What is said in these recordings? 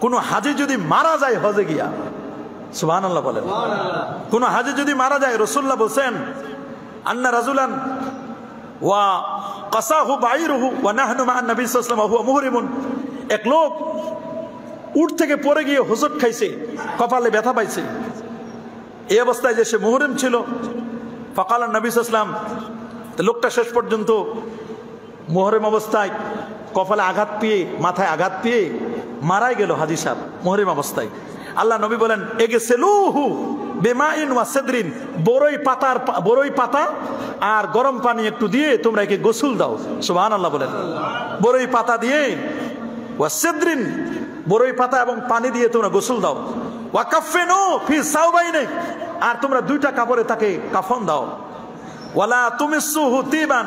কোনো হাজি যদি মারা যায় হজে গিয়া সুবাহ আল্লাহ বলেন কোন হাজি যদি মারা যায় রসুল্লাহ বলছেন আন্না রাজুলান ওয়া কাসাহু বাইরুহু ওয়া নাহনু মা নবী সাল্লাল্লাহু হুয়া মুহরিমুন। এক লোক উঠ থেকে পড়ে গিয়ে হোসট খাইছে কপালে ব্যথা পাইছে। এই অবস্থায় যে সে মুহরিম ছিল ফকাল নবী সাল্লাম লোকটা শেষ পর্যন্ত মোহরেম অবস্থায় কপালে আঘাত পেয়ে মাথায় আঘাত পেয়ে মারাই গেল হাজি সাহেব, মোহরেম অবস্থায়। আল্লাহ নবী বলেন এগে সেলুহু বেমাইন ওয়া সেদরিন বড়ই পাতার বড়ই পাতা আর গরম পানি একটু দিয়ে তোমরা একে গোসল দাও। সুবহান আল্লাহ বলেন। বড়ই পাতা দিয়ে, ওয়া সেদরিন বড়ই পাতা এবং পানি দিয়ে তোমরা গোসল দাও। ওয়া কাফেনো ফি সাউবাইনে আর তোমরা দুইটা কাপড়ে তাকে কাফন দাও। ওয়ালা তুমি সুহুতিবান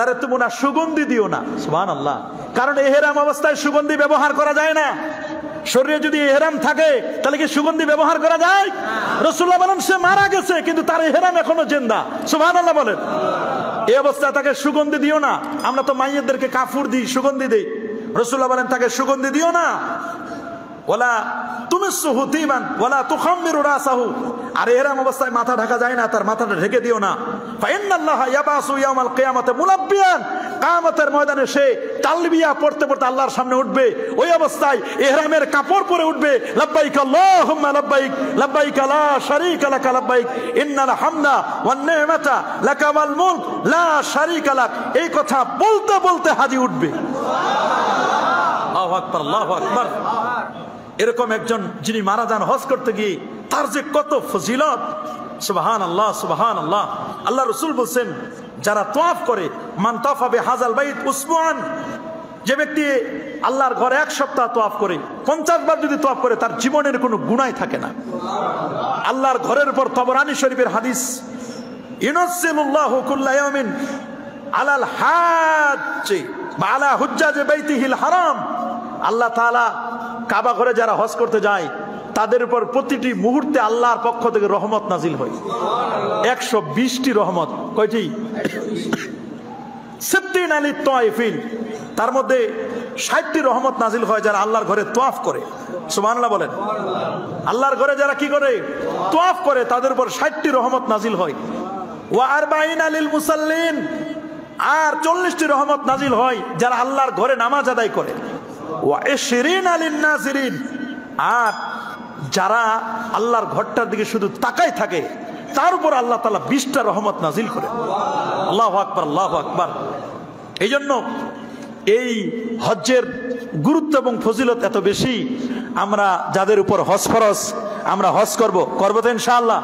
তারে তোমরা সুগন্ধি দিও না। সুবহান আল্লাহ কারণ এহেরাম অবস্থায় সুগন্ধি ব্যবহার করা যায় না। শরীরে যদি এহেরাম থাকে, তাহলে কি সুগন্ধি ব্যবহার করা যায়? রসুল্লাহ বলেন, সে মারা গেছে, কিন্তু তার এহেরাম এখনও জেন্দা। সুবহান আল্লাহ বলেন। এই অবস্থায় তাকে সুগন্ধি দিও না। আমরা তো মাইয়েদেরকে কাফুর দিই, সুগন্ধি দিই। রসুল্লাহ বলেন, তাকে সুগন্ধি দিও না। ওলা তুমি সুহুতিমান ওলা তুখাম্মিরু রাসাহু। আর এরম অবস্থায় মাথা ঢাকা যায় না, তার মাথাটা ঢেকে দিও না। ফাইন্নাল্লাহ ইয়াবাসু ইয়াউমাল কিয়ামাতে মুলাব্বিয়ান। কিয়ামতের ময়দানে সে তালবিয়া পড়তে পড়তে আল্লাহর সামনে উঠবে। ওই অবস্থায় ইহরামের কাপড় পরে উঠবে। লাব্বাইক আল্লাহুম্মা লাব্বাইক লাব্বাইক লা শারীকা লাক লাব্বাইক। ইন্নাল হামদা ওয়ান নি'মাতা লাকা ওয়াল মুলক, লা শারীকা লাক। এই কথা বলতে বলতে হাজি উঠবে। আল্লাহু আকবার আল্লাহু আকবার। এরকম একজন যিনি মারা যান, হজ করতে গিয়ে তার যে কত ফজিলত সুবাহান আল্লাহ সুবাহান আল্লাহ আল্লাহ রসুল বলছেন, যারা তোয়াফ করে, মান তফাবে হাজাল বাইত উসমান যে ব্যক্তি আল্লাহর ঘরে এক সপ্তাহ তোয়াফ করে, পঞ্চাশ বার যদি তোয়াফ করে, তার জীবনের কোনো গুণাই থাকে না। আল্লাহর ঘরের উপর তবরানি শরীফের হাদিস, ইনসিমুল্লাহ কুল্লায়মিন আলাল হাজ্জে বা আলা হুজ্জাজে বাইতিহিল হারাম। আল্লাহ তাআলা কাবা ঘরে যারা হজ করতে যায়, তাদের উপর প্রতিটি মুহূর্তে আল্লাহর পক্ষ থেকে রহমত নাজিল হয়। একশো বিশটি রহমত। কয়টি? সেপ্তিন আলী তোয়াইফিন তার মধ্যে ষাটটি রহমত নাজিল হয় যারা আল্লাহর ঘরে তোয়াফ করে। সুবহানাল্লাহ বলেন। আল্লাহর ঘরে যারা কি করে? তোয়াফ করে, তাদের উপর ষাটটি রহমত নাজিল হয়। ওয়া আরবাইন আলিল মুসাল্লিন। আর চল্লিশটি রহমত নাজিল হয় যারা আল্লাহর ঘরে নামাজ আদায় করে। নাজিরিন আর যারা আল্লাহর ঘরটার দিকে শুধু তাকাই থাকে, তার উপর আল্লাহ তালা বিশটা রহমত নাজিল করে আল্লাহ আকবর আল্লাহ আকবর। এই জন্য এই হজ্জের গুরুত্ব এবং ফজিলত এত বেশি, আমরা যাদের উপর হজ ফরস আমরা হজ করব। করব তো ইনশাআল্লাহ?